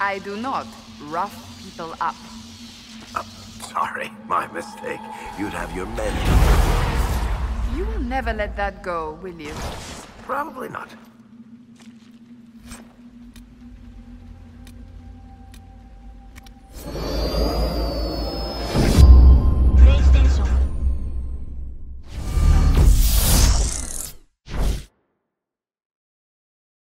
I do not rough people up. Uh, sorry, my mistake. You'd have your men. You will never let that go, will you? Probably not.